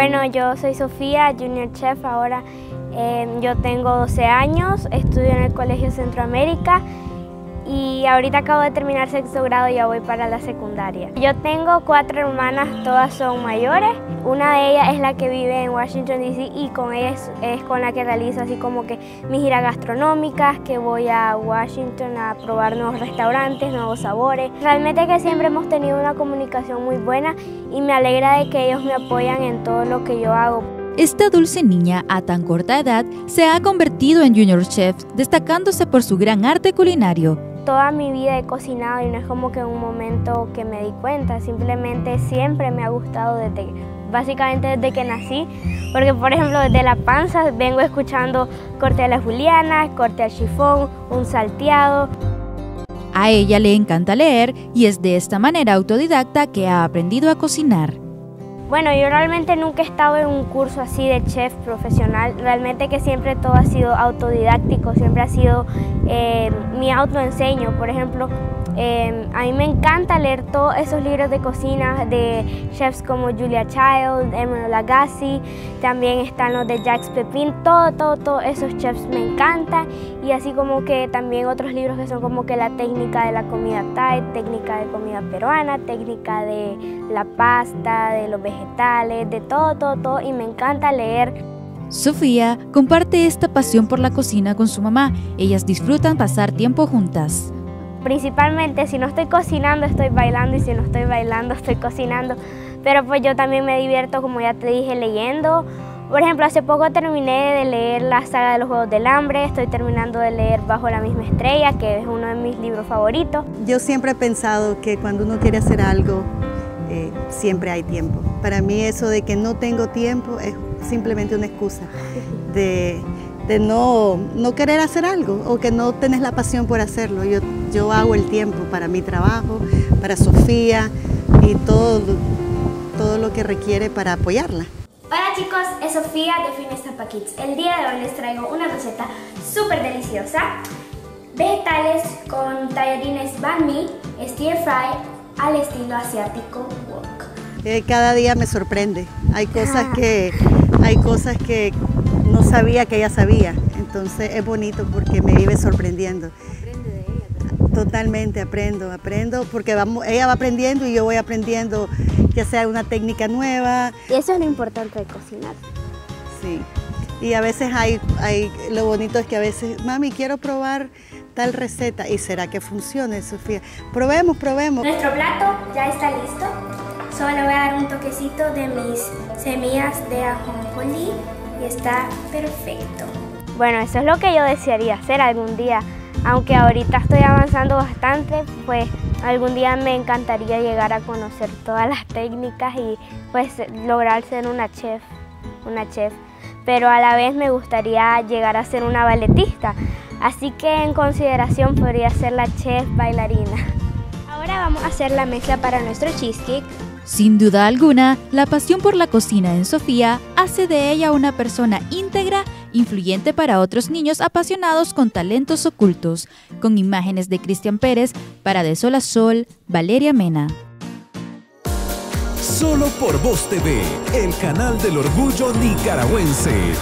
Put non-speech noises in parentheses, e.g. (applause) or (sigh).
Bueno, yo soy Sofía, Junior Chef ahora. Eh, yo tengo 12 años, estudio en el Colegio Centroamérica y ahorita acabo de terminar sexto grado y ya voy para la secundaria. Yo tengo cuatro hermanas, todas son mayores. Una de ellas es la que vive en Washington DC y con ella es, con la que realizo así como que mis giras gastronómicas, que voy a Washington a probar nuevos restaurantes, nuevos sabores. Realmente que siempre hemos tenido una comunicación muy buena y me alegra de que ellos me apoyan en todo lo que yo hago. Esta dulce niña a tan corta edad se ha convertido en Junior Chef, destacándose por su gran arte culinario toda mi vida he cocinado y no es como que en un momento que me di cuenta, simplemente siempre me ha gustado desde, básicamente desde que nací, porque por ejemplo desde la panza vengo escuchando corte a la juliana, corte al chifón, un salteado. A ella le encanta leer y es de esta manera autodidacta que ha aprendido a cocinar. Bueno, yo realmente nunca he estado en un curso así de chef profesional, realmente que siempre todo ha sido autodidáctico, siempre ha sido eh, mi autoenseño, por ejemplo, Em, a mí me encanta leer todos esos libros de cocina de chefs como Julia Child, Emerald Lagasse, también están los de Jacques Pepin, todo, todo, todos esos chefs me encantan y así como que también otros libros que son como que la técnica de la comida Thai, técnica de comida peruana, técnica de la pasta, de los vegetales, de todo, todo, todo y me encanta leer. Sofía comparte esta pasión por la cocina con su mamá. Ellas disfrutan pasar tiempo juntas. Principalmente si no estoy cocinando estoy bailando y si no estoy bailando (laughs) estoy cocinando. Pero pues yo también me divierto, como ya te dije, leyendo. Por ejemplo, hace poco terminé de leer la saga de los Juegos del Hambre, estoy terminando de leer Bajo la misma estrella, que es uno de mis libros favoritos. Yo siempre he pensado que cuando uno quiere hacer algo, eh, siempre hay tiempo. Para mí eso de que no tengo tiempo es simplemente una excusa de no, no querer hacer algo o que no tenés la pasión por hacerlo. Yo, yo hago el tiempo para mi trabajo, para Sofía y todo, todo lo que requiere para apoyarla. Hola chicos, es Sofía de Finesta Kids. El día de hoy les traigo una receta súper deliciosa. Vegetales con tallarines banh mi, stir fry al estilo asiático wok. Eh, cada día me sorprende. Hay cosas (laughs) que, hay cosas que no sabía que ella sabía. Entonces es bonito porque me vive sorprendiendo. ¿Aprende de ella Totalmente aprendo, aprendo porque vamos, ella va aprendiendo y yo voy aprendiendo ya sea una técnica nueva. Y eso es lo importante de cocinar. Sí. Y a veces hay, hay, lo bonito es que a veces, mami, quiero probar tal receta. ¿Y será que funcione, Sofía? Probemos, probemos. Nuestro plato ya está listo. Solo le voy a dar un toquecito de mis semillas de ajonjolí y está perfecto. Bueno, eso es lo que yo desearía hacer algún día. Aunque ahorita estoy avanzando bastante, pues algún día me encantaría llegar a conocer todas las técnicas y pues lograr ser una chef, una chef. Pero a la vez me gustaría llegar a ser una balletista. Así que en consideración podría ser la chef bailarina. Ahora vamos a hacer la mezcla para nuestro cheesecake. Sin duda alguna, la pasión por la cocina en Sofía hace de ella una persona íntegra, influyente para otros niños apasionados con talentos ocultos, con imágenes de Cristian Pérez para De Sol a Sol, Valeria Mena. Solo por Voz TV, el canal del orgullo nicaragüense.